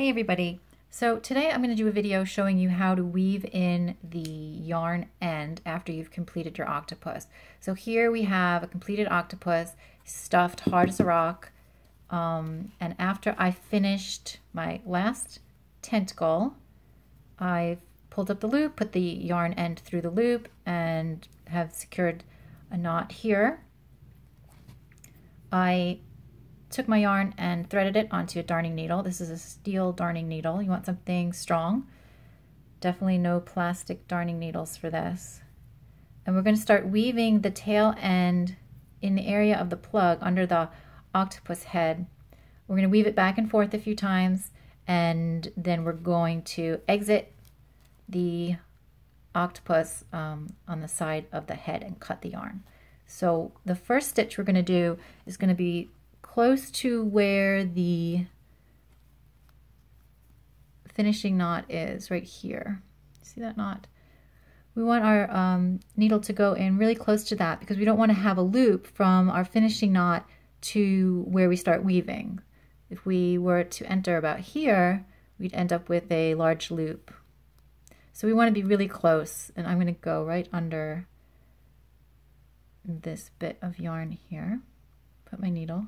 Hey everybody. So today I'm going to do a video showing you how to weave in the yarn end after you've completed your octopus. So here we have a completed octopus stuffed hard as a rock. Um, and after I finished my last tentacle, I pulled up the loop, put the yarn end through the loop, and have secured a knot here. I took my yarn and threaded it onto a darning needle. This is a steel darning needle. You want something strong. Definitely no plastic darning needles for this. And we're going to start weaving the tail end in the area of the plug under the octopus head. We're going to weave it back and forth a few times and then we're going to exit the octopus um, on the side of the head and cut the yarn. So the first stitch we're going to do is going to be close to where the finishing knot is, right here. See that knot? We want our um, needle to go in really close to that because we don't want to have a loop from our finishing knot to where we start weaving. If we were to enter about here, we'd end up with a large loop. So we want to be really close, and I'm going to go right under this bit of yarn here. Put my needle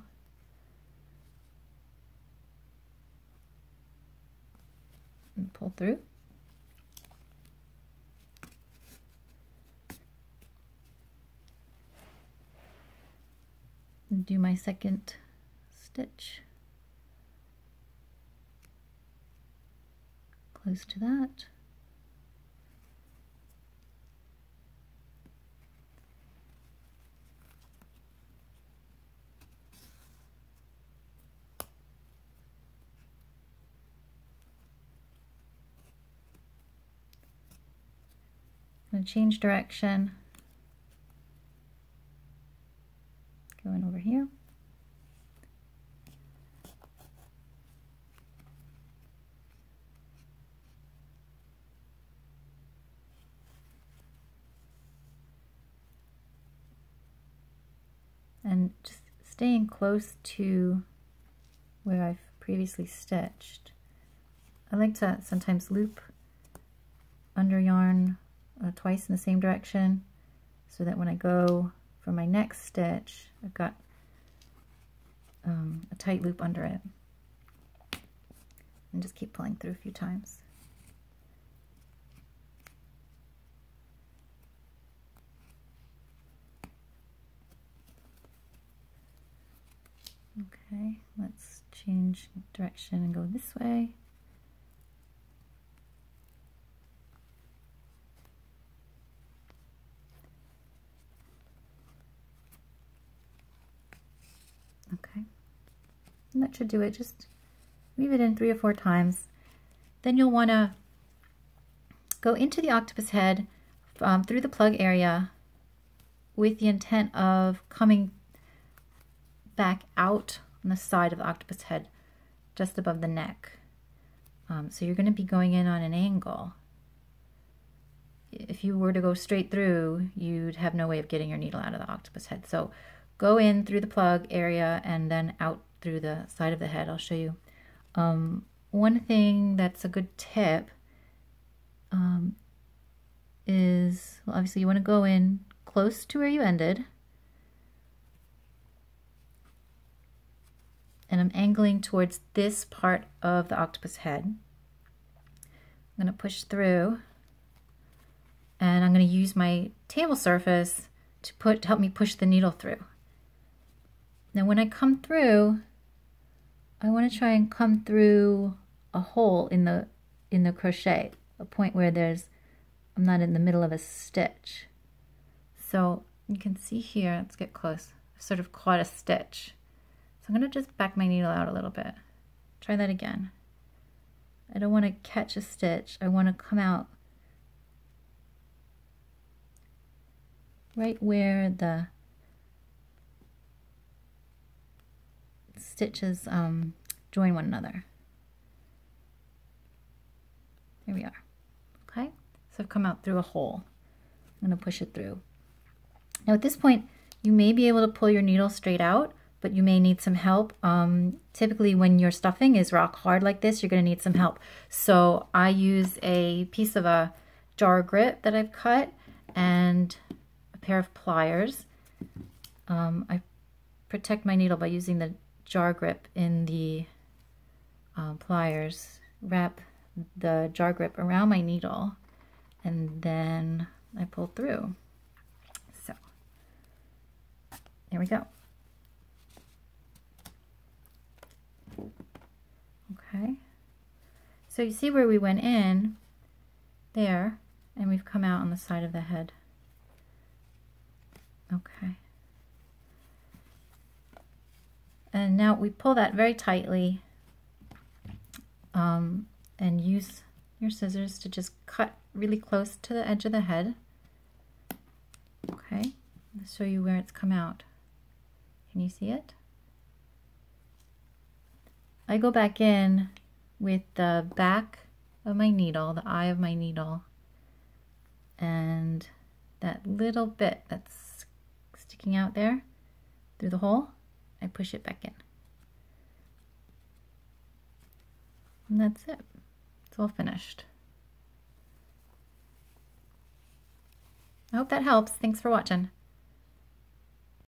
and pull through. And do my second stitch close to that. I'm going to change direction. Going over here. And just staying close to where I've previously stitched. I like to sometimes loop under yarn uh, twice in the same direction so that when I go for my next stitch, I've got um, a tight loop under it. And just keep pulling through a few times. Okay, let's change direction and go this way. Okay. And that should do it. Just weave it in three or four times. Then you'll want to go into the octopus head um, through the plug area with the intent of coming back out on the side of the octopus head just above the neck. Um, so you're going to be going in on an angle. If you were to go straight through, you'd have no way of getting your needle out of the octopus head. So go in through the plug area and then out through the side of the head. I'll show you. Um, one thing that's a good tip um, is, well, obviously you want to go in close to where you ended. And I'm angling towards this part of the octopus head. I'm going to push through and I'm going to use my table surface to put to help me push the needle through. Now when I come through, I want to try and come through a hole in the in the crochet, a point where there's I'm not in the middle of a stitch. So you can see here, let's get close, I've sort of caught a stitch. So I'm going to just back my needle out a little bit. Try that again. I don't want to catch a stitch. I want to come out right where the stitches um, join one another. There we are. Okay, so I've come out through a hole. I'm going to push it through. Now at this point, you may be able to pull your needle straight out, but you may need some help. Um, typically when your stuffing is rock hard like this, you're gonna need some help. So I use a piece of a jar grip that I've cut and a pair of pliers. Um, I protect my needle by using the jar grip in the uh, pliers. Wrap the jar grip around my needle and then I pull through. So there we go. Okay. So you see where we went in there and we've come out on the side of the head. Okay. And now we pull that very tightly um, and use your scissors to just cut really close to the edge of the head. Okay, let's show you where it's come out. Can you see it? I go back in with the back of my needle, the eye of my needle, and that little bit that's sticking out there through the hole, I push it back in. And that's it. It's all finished. I hope that helps. Thanks for watching.